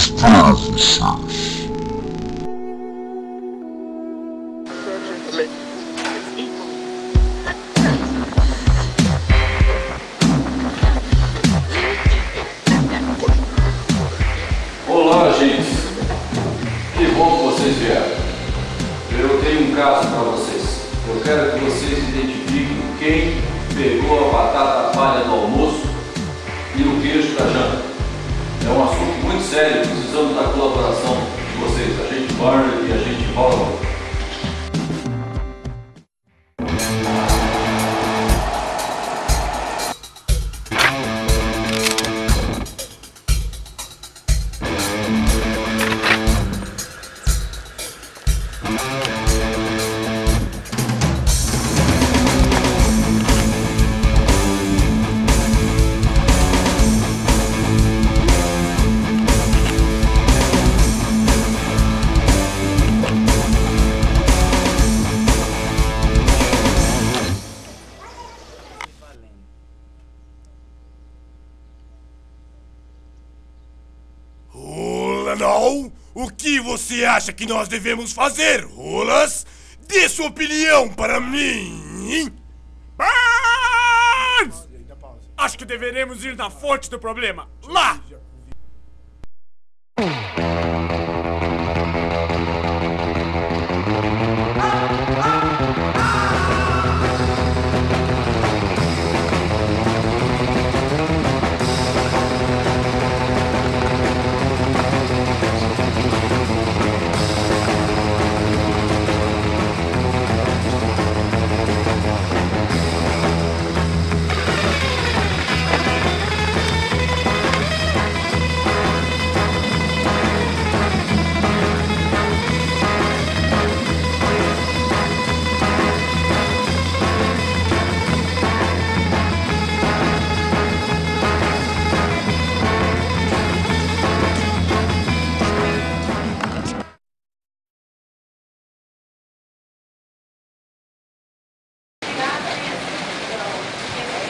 Escravos. Olá, gente. Que bom que vocês vieram. Eu tenho um caso para vocês. Eu quero que vocês identifiquem quem pegou a batata palha do almoço e o queijo da janta. É um assunto sério, precisamos da colaboração de vocês, a gente Barney e a gente Holland. Que você acha que nós devemos fazer, Rolas? Dê sua opinião para mim! Barnes! Acho que deveremos ir na fonte do problema. Lá!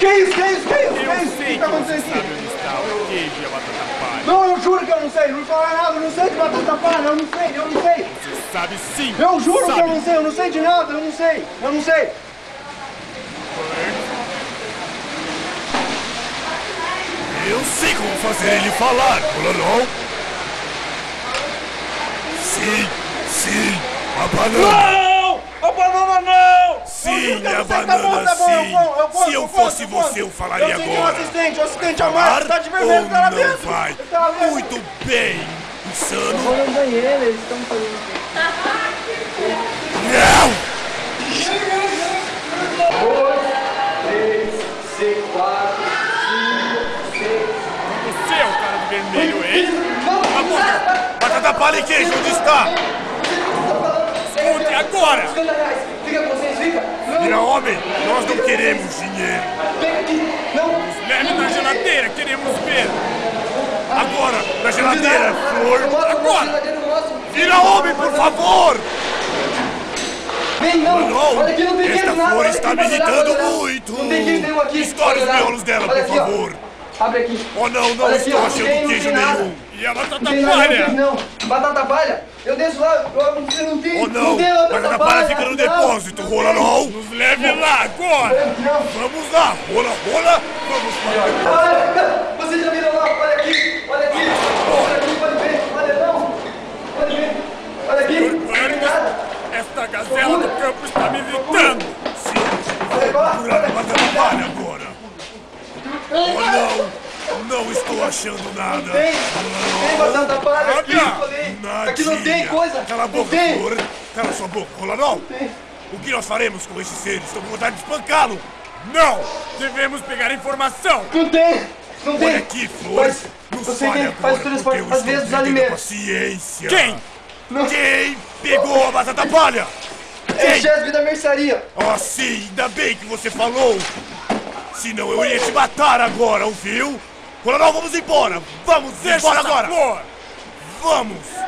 Que isso, que isso, que isso, que Eu isso? O sei que que tá você sabe onde está o queijo e a batata palha. Não, eu juro que eu não sei, não me fala nada, eu não sei de batata palha, eu não sei, eu não sei. Você sabe sim! Eu juro sabe. que eu não sei, eu não sei de nada, eu não sei, eu não sei. Eu sei como fazer ele falar, não? Sim, sim, a banana! Não! A banana não! Sim, Eu a bom, banana tá eu sim! vou, eu vou, Se eu fosse você, eu falaria eu é o agora! assistente, o assistente Amaro, tá de vermelho, ou tá lá dentro. vai? Tá. Muito bem! Insano! no banheiro, eles estão fazendo. Não! Vermelho, hein? Batata palha e queijo, onde está? Escute agora! Fica com vocês, fica. Não, Vira homem, nós não queremos dinheiro! vem aqui. Não, Leve na geladeira, queremos ver! Agora, na geladeira, flor! Agora! Vira homem, por favor! Vem, não. Não, Olha aqui, não tem esta flor está me irritando muito. Não tem queijo nenhum aqui. Estoure os miolos dela, por favor. Abre aqui. Oh não, não Olha aqui, estou ó, achando não tem, não queijo nenhum. E a batata Não nada, não palha? não. Batata palha? Eu desço lá, eu não não tem. Oh não, tem batata palha fica no não. depósito, rola não. Nos leve lá agora! Não. Vamos lá, rola, rola. Vamos para Olha, você já virou lá, olha aqui, olha aqui, olha aqui, pode ver, olha não, pode ver, olha aqui, não nada, esta gazela do campo está me irritando! olha agora, Procurando olha batata palha agora. Oh não, não estou achando nada. Tem, tem batata palha aqui, eu falei, aqui não tem coisa, Cala a não boca, flor. Cala sua boca, rola não. tem. O que nós faremos com esses seres? Estou com vontade de espancá-lo. Não! Devemos pegar informação! Não tem, não tem. Olha aqui, Flor. Faz, Nos você tem, faz o transporte, às vezes dos a alimentos. paciência. Quem? Não, Quem pegou a batata palha? é o chefe da mercearia. Oh, sim, ainda bem que você falou. Senão eu ia te matar agora, ouviu? Coronel, vamos embora. Vamos Deixa embora agora. flor! Vamos.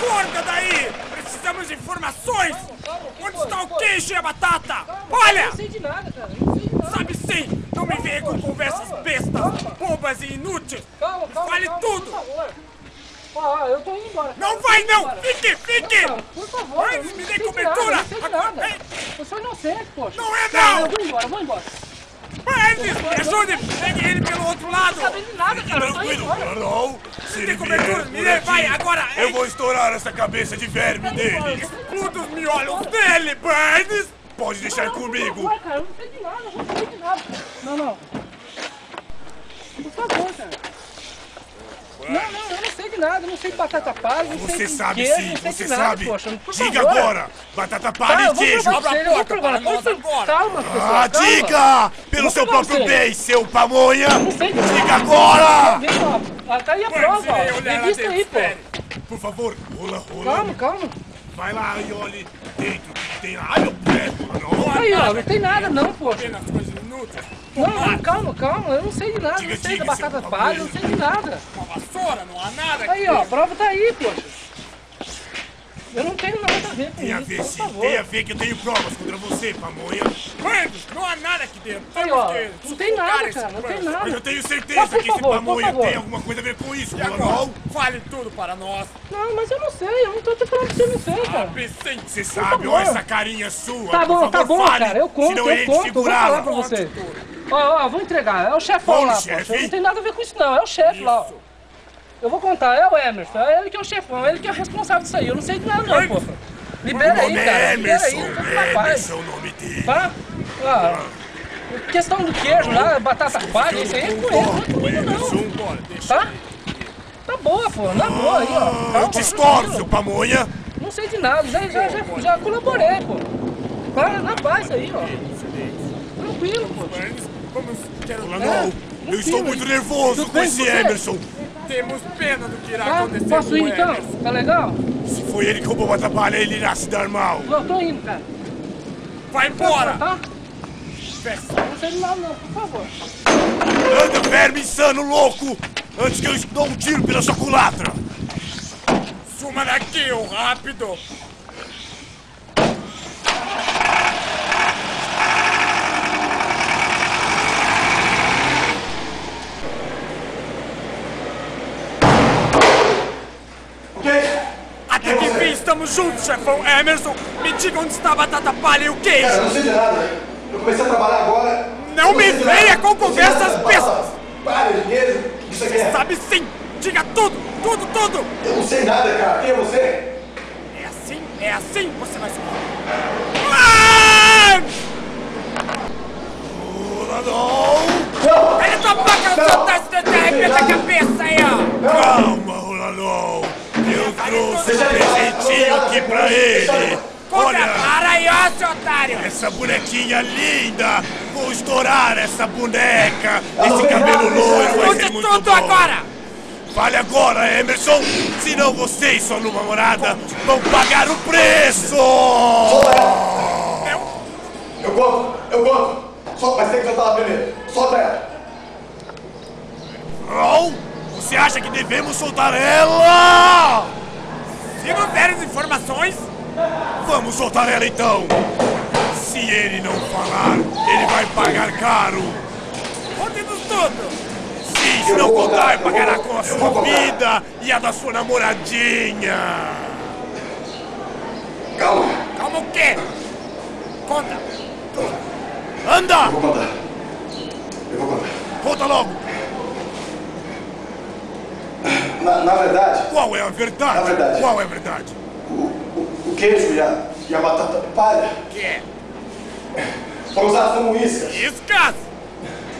Acorda daí! Precisamos de informações! Onde está o queijo e a batata? Olha! Eu não sei de nada, cara. Eu não sei de nada. Sabe sim! Não me venha com conversas bestas, bobas e inúteis! Calma, calma. Fale calma, tudo! Por favor. Ó, ó, eu tô indo embora. Não vai não! embora. Fique, fique! Não, por favor. Não me dê cobertura. Nada, eu não sei de nada. Eu sou inocente, poxa. Não é não. Eu vou embora, eu vou embora. Ernest, me ajude! Pegue ele pelo outro lado! Não sabendo de nada, cara. Eu tô indo Tranquilo, embora. Coronel. Se ele Tem cobertura, vier me leve, vai, agora, Eu ei. vou estourar essa cabeça de verme dele. Exploda os miolos dele, Burns! Pode deixar Não, comigo. Por favor, cara. Eu não sei de nada. Eu não sei de nada. Não, não. Por favor, cara. Não, não, eu não sei de nada. Eu não sei de batata palha, não sei Você de sabe queijo, sim, não sei você de nada, sabe. Poxa, por Diga favor. agora. Batata Tá, palha eu e vou queijo. Abra a você, eu vou porta para nós Calma, agora. Calma, pessoal, Ah, calma. diga! Pelo Vou seu próprio você. bem, seu pamonha! Não sei de Diga nada. agora! Vem, ó. Tá aí a prova, ó. Revista aí, pô. Por favor, rola, rola. Calma, calma. Vai lá e olhe dentro. Tem lá. Ai, meu pé. Não. Aí, ó, não tem nada não, poxa. Apenas coisas inúteis. Não, não, calma, calma. Eu não sei de nada. Diga, Não sei da diga, batata seu palha, não sei de nada. Uma vassoura, não há nada Aí, ó, a prova tá aí, poxa. Eu não tenho nada a ver com Tem a isso, ver por sim. favor. Tem a ver que eu tenho provas contra você, pamonha. Burns, não há nada aqui dentro. Aí, ó, não tem nada, esse cara, não tem nada. Mas eu tenho certeza Mas, que esse favor, por pamonha tem alguma coisa a ver com isso, Coronel. fale tudo para nós. Não, mas eu não sei, eu não tô te falando que eu não sei, cara. Sabe sim. Você sabe, favor. essa carinha sua. Tá bom, favor, tá bom, fale, cara, eu conto, senão eu conto, vou falar pra você. Ó, ó, vou entregar, é o chefão lá, chefe. não tem nada a ver com isso não, é o chefe lá, ó. Eu vou contar, é o Emerson, é ele que é o chefão, é ele que é o responsável disso aí, eu não sei de nada não. O Libera aí, cara, é libera aí, não seja capaz. É. Tá? Ah, questão do queijo lá, batata palha, isso aí é com ele, não é comigo não. Tá? Tá boa, pô, na boa aí, ó. Eu Calma, te estouro, seu pamonha. Não sei de nada, já, já, já, já colaborei, pô. Para, na paz aí, ó. Tranquilo, pô. Vamos, quero... Não, eu estou muito nervoso com esse? Emerson. Temos pena do que irá Tá? acontecer Posso ir o então? Tá legal? Se foi ele que roubou a batalha, ele irá se dar mal. Eu tô indo, cara. Vai embora! Tá? Peça. Não sei nada não, por favor. Anda, verme insano louco! Antes que eu dou um tiro pela sua culatra! Suma daqui, ô rápido! O que é isso? Até que enfim estamos juntos, chefão Emerson! Me diga onde está a batata palha e o Cara, queijo! eu não sei de nada. Eu comecei a trabalhar agora. Não me venha com conversas bestas. Para, dinheiro. O que você quer? Sabe sim! Diga tudo! Tudo, tudo! Eu não sei nada, cara. Quem é você? É assim, é assim você vai se ah! Não! Não! Tua placa no seu tacho de arrebenta a cabeça aí, ó! Eu trouxe um presentinho aqui pra ele Olha, para aí, ó, seu otário! essa bonequinha linda! Vou estourar essa boneca! Esse cabelo loiro vai ser muito tudo bom! agora! Fale agora, Emerson! Senão você e sua namorada vão pagar o preço! Eu conto, eu conto. Só, mas tem que soltar ela primeiro. Solta ela. Não! Você acha que devemos soltar ela? Se não der as informações, Vamos soltar ela então! Se ele não falar, ele vai pagar caro! conte-nos tudo! Sim, se não contar, pagará com a sua vida e a da sua namoradinha! Calma. Calma o quê? Conta! Anda! Eu vou contar. Eu vou contar. Conta logo! Na, na verdade, Qual é a verdade? É a verdade. Qual é a verdade? o, o, o queijo e a, e a batata palha Que? foram usados como iscas. Iscas!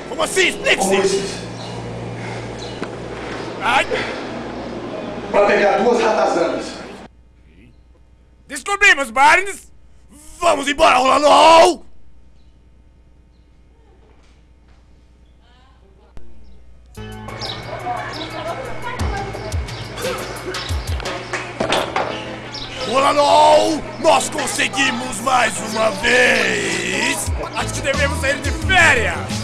Como assim? Explique-se! Como iscas. Ai! Para pegar duas ratazanas. Descobrimos, Barnes! Vamos embora, Rolandão! Rolandão! Nós conseguimos mais uma vez! Acho que devemos sair de férias!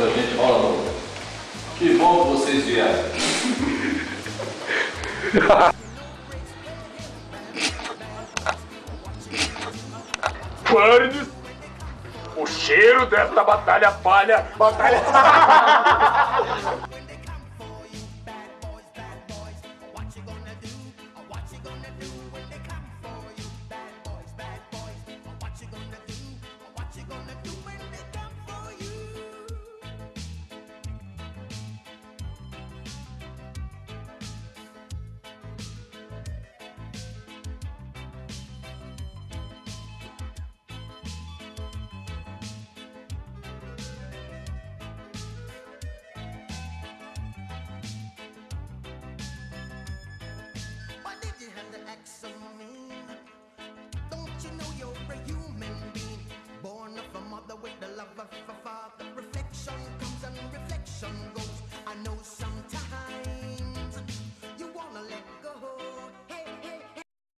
da gente rola no. Que bom que vocês vieram. Guardes! O cheiro dessa batalha palha. Batalha.